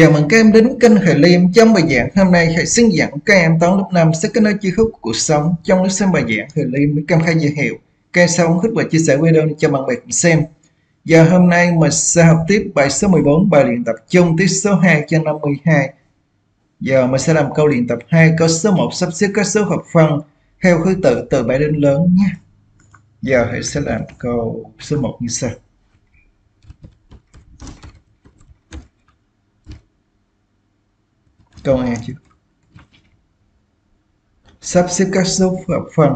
Chào mừng các em đến kênh Hệ Liêm. Trong bài giảng hôm nay, thầy xin dẫn các em toán lớp 5 sẽ kết nối chi thức của cuộc sống. Trong lúc xem bài giảng, Hệ Liêm mới cam khai giới hiệu. Các em sau thích và chia sẻ video cho bạn bè cùng xem. Giờ hôm nay mình sẽ học tiếp bài số 14, bài luyện tập chung tiết số 2 trên 52. Giờ mình sẽ làm câu luyện tập 2, câu số 1 sắp xếp các số hợp phân theo thứ tự từ bé đến lớn nhé. Giờ thầy sẽ làm câu số 1 như sau. Câu A chứ sắp xếp các số hợp phân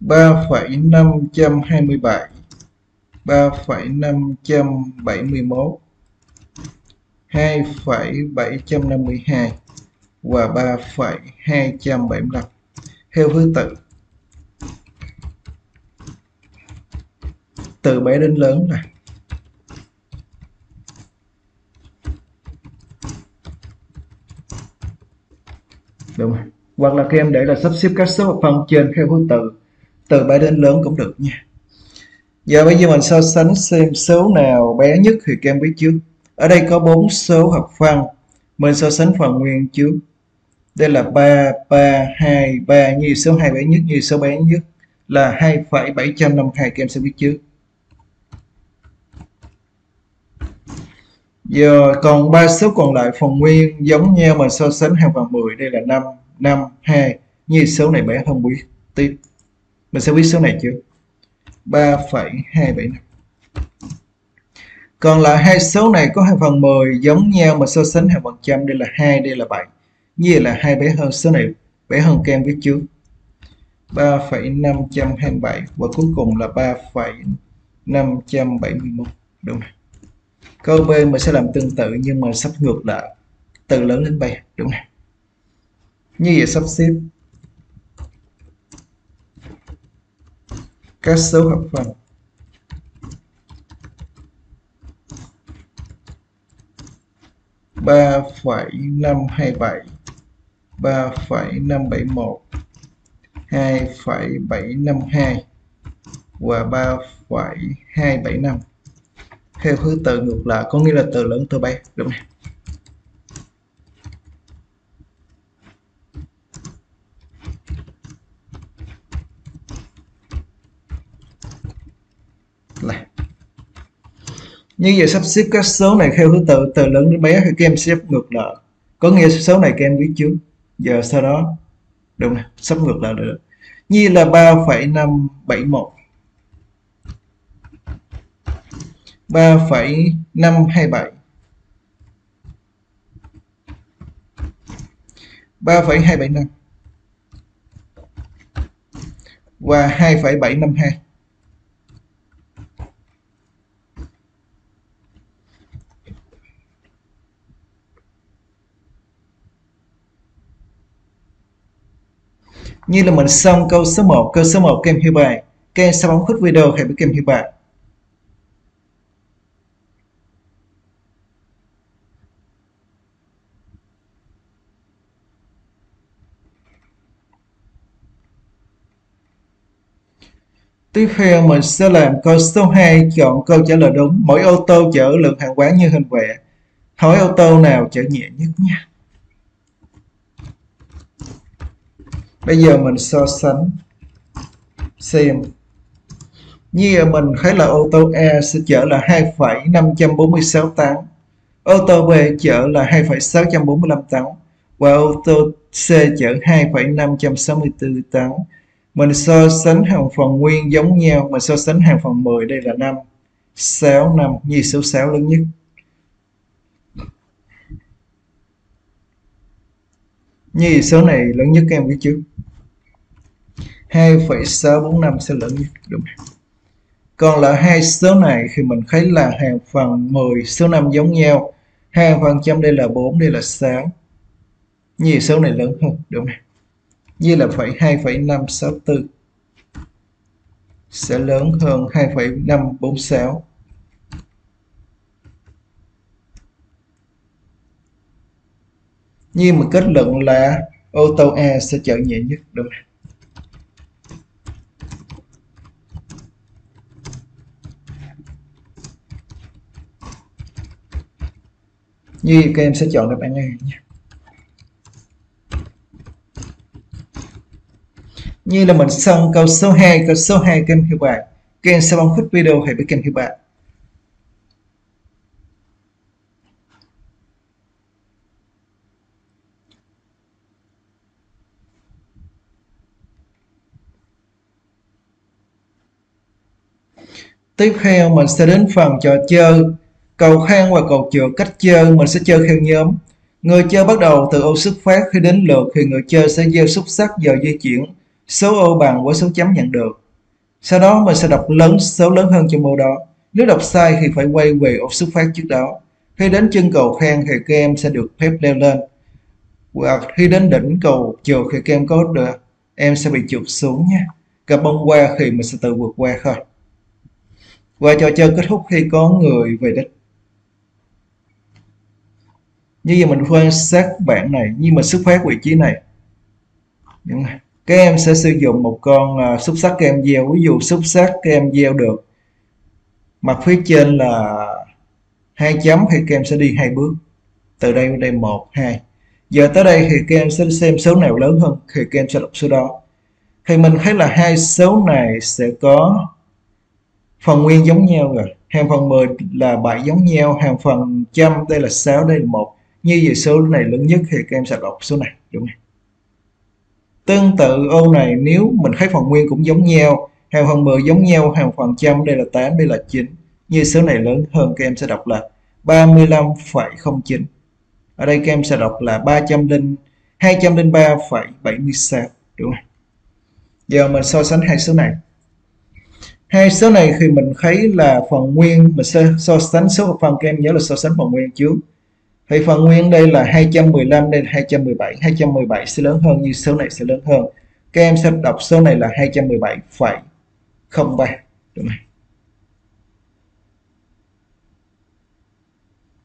ba phẩy năm trăm hai mươi bảy, ba phẩy năm trăm bảy mươi mốt, hai phẩy bảy trăm năm mươi hai và ba phẩy hai trăm bảy mươi lăm theo thứ tự từ bé đến lớn này đúng rồi. Hoặc là các em để là sắp xếp các số phần trên theo thứ tự từ bé đến lớn cũng được nha. Giờ bây giờ mình so sánh xem số nào bé nhất thì các em biết trước ở đây có bốn số hợp phân. Mình so sánh phần nguyên trước. Đây là 3 3 2 3 như số 2 bé nhất như số bé nhất là 2,752 các em sẽ biết trước. Giờ còn ba số còn lại phần nguyên giống nhau mà so sánh 2 và 10 đây là 5 5 2 như số này bé không biết. Tiếp. Mình sẽ biết số này chưa 3,275 còn lại hai số này có 2 phần 10 giống nhau mà so sánh 2 phần trăm đây là 2 đây là 7 như là hai bé hơn số này bé hơn kem viết trước. 3,527 và cuối cùng là 3,571 đúng không? Câu B mình sẽ làm tương tự nhưng mà sắp ngược lại. Từ lớn đến bé đúng không? như vậy sắp xếp. Các số hợp phần. Ba phẩy năm hai bảy. 3,571 2,752 và 3,275 theo thứ tự ngược lại có nghĩa là từ lớn từ bé. Đúng không này. Như vậy sắp xếp các số này theo thứ tự từ lớn đến bé thì các em xếp ngược lại. Có nghĩa số này các em biết trước. Giờ sau đó đúng này sắp ngược lại được. Như là 3,571 3,527 3,275 và 2,752 Như là mình xong câu số 1, câu số 1 kèm hiệu bài. Các em sẽ bấm khuất video hãy với kèm hiệu bài. Tiếp theo mình sẽ làm câu số 2 chọn câu trả lời đúng. Mỗi ô tô chở lượng hàng hóa như hình vẽ. Hỏi ô tô nào chở nhẹ nhất nha. bây giờ mình so sánh xem như mình thấy là ô tô A sẽ chở là 2,546 tấn ô tô B chở là 2,645 tấn và ô tô C chở 2,564 tấn mình so sánh hàng phần nguyên giống nhau mình so sánh hàng phần 10 đây là 5 6 5 như số 6 lớn nhất. Như số này lớn nhất các em biết chưa? 2,645 sẽ lớn nhất đúng không? còn là hai số này thì mình thấy là hàng phần 10 số 5 giống nhau. Hàng phần trăm đây là 4 đây là 6 như số này lớn hơn đúng không? Như là phải 2,564 sẽ lớn hơn 2,546 như mà kết luận là ô tô A sẽ chở nhẹ nhất đúng không? như các em sẽ chọn đáp án A nhé như là mình xong câu số 2 câu số 2 kênh hiệu bạn kênh các em sẽ khích video hãy với kênh hiệu bạn Tiếp theo, mình sẽ đến phần trò chơi. Cầu khang và cầu chữa cách chơi, mình sẽ chơi theo nhóm. Người chơi bắt đầu từ ô xuất phát khi đến lượt, thì người chơi sẽ gieo xúc sắc giờ di chuyển số ô bằng với số chấm nhận được. Sau đó mình sẽ đọc lớn, số lớn hơn trong mô đó. Nếu đọc sai thì phải quay về ô xuất phát trước đó. Khi đến chân cầu khang thì các em sẽ được phép leo lên. hoặc khi đến đỉnh cầu trượt thì các em có được, em sẽ bị trượt xuống nhé. Gặp bông qua thì mình sẽ tự vượt qua thôi. Và trò chơi kết thúc khi có người về đích như vậy mình quan sát bảng này, nhưng mà xuất phát vị trí này đúng không? Các em sẽ sử dụng một con uh, xúc sắc các em gieo ví dụ xúc sắc các em gieo được mặt phía trên là hai chấm thì các em sẽ đi hai bước. Từ đây đến đây một hai. Giờ tới đây thì các em sẽ xem số nào lớn hơn thì các em sẽ đọc số đó. Thì mình thấy là hai số này sẽ có phần nguyên giống nhau rồi. Hàng phần 10 là 7 giống nhau hàng phần trăm đây là 6 đây là một. Như vậy số này lớn nhất thì các em sẽ đọc số này đúng không? Tương tự ô này nếu mình thấy phần nguyên cũng giống nhau hàng phần 10 giống nhau hàng phần trăm đây là 8 đây là 9 như số này lớn hơn các em sẽ đọc là 35,09 ở đây các em sẽ đọc là 300 linh 203,76 đúng không? Giờ mình so sánh hai số này. Hai số này thì mình thấy là phần nguyên mình sẽ so sánh số phần các em nhớ là so sánh phần nguyên trước thì phần nguyên đây là 215 đến 217 217 sẽ lớn hơn như số này sẽ lớn hơn. Các em sẽ đọc số này là 217,03 đúng không?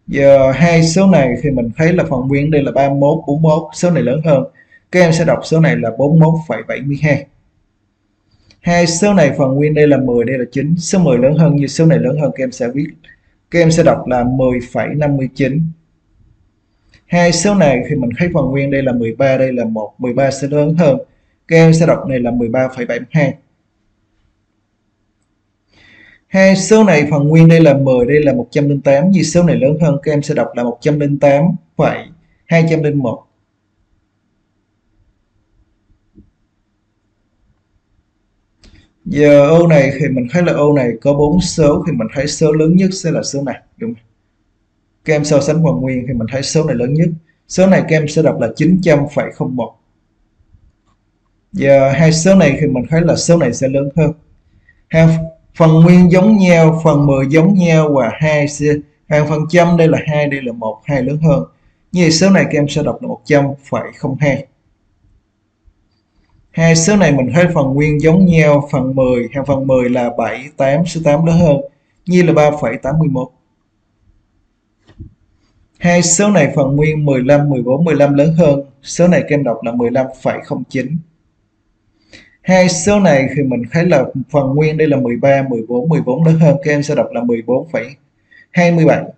giờ hai số này thì mình thấy là phần nguyên đây là 31 41 số này lớn hơn. Các em sẽ đọc số này là 41,72 hai. Số này phần nguyên đây là 10 đây là 9 số 10 lớn hơn như số này lớn hơn các em sẽ viết các em sẽ đọc là 10,59 hai số này thì mình thấy phần nguyên đây là 13 đây là 1 13 sẽ lớn hơn. Các sẽ đọc này là 13,72 hai. Số này phần nguyên đây là 10 đây là 108 vì số này lớn hơn các em sẽ đọc là 108 phẩy 201 giờ ô này thì mình thấy là ô này có bốn số thì mình thấy số lớn nhất sẽ là số này đúng không? Các em so sánh hoàn nguyên thì mình thấy số này lớn nhất. Số này các em sẽ đọc là 900,01 giờ hai số này thì mình thấy là số này sẽ lớn hơn. Hai phần nguyên giống nhau phần 10 giống nhau và hai hàng phần trăm đây là hai đây là một hai lớn hơn. Như vậy số này các em sẽ đọc là 100,02 hai. Số này mình thấy phần nguyên giống nhau phần 10 hàng phần 10 là 7 8 số 8 lớn hơn. Như là 3,81 hai số này phần nguyên 15 14 15 lớn hơn. Số này kem đọc là 15,09 hai số này thì mình thấy là phần nguyên đây là 13 14 14 lớn hơn. Các em sẽ đọc là 14,27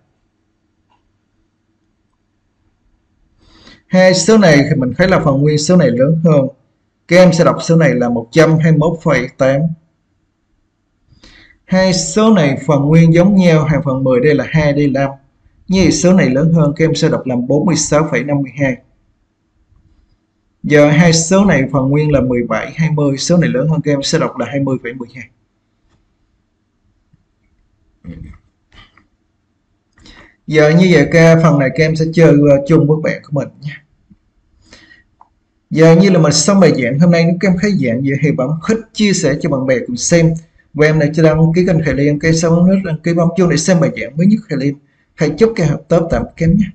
hai số này thì mình thấy là phần nguyên số này lớn hơn. Các em sẽ đọc số này là 121,8 hai số này phần nguyên giống nhau. Hàng phần 10 đây là 2 đây là 5 như số này lớn hơn các em sẽ đọc làm 46,52 giờ hai số này phần nguyên là 17 20 số này lớn hơn các em sẽ đọc là 20,12 giờ như vậy ca phần này các em sẽ chơi ờ, chung với bạn của mình nha. Giờ như là mình xong bài giảng hôm nay nếu các em thấy giảng gì thì bấm khích chia sẻ cho bạn bè cùng xem. Và em này cho đăng ký kênh Khải Liêm cây sau nút đăng ký bấm chuông để xem bài giảng mới nhất Khải Liêm hãy chúc cái học tốt tạm kém nhé.